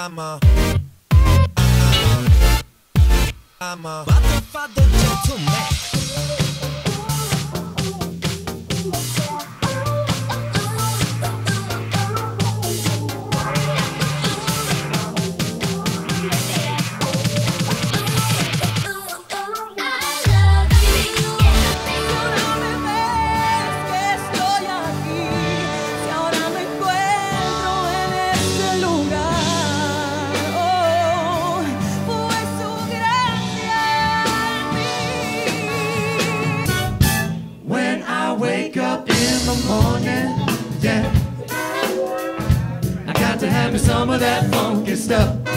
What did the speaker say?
I'm a. I'm a. Father, gentleman. The morning, yeah, I got to have me some of that funky stuff.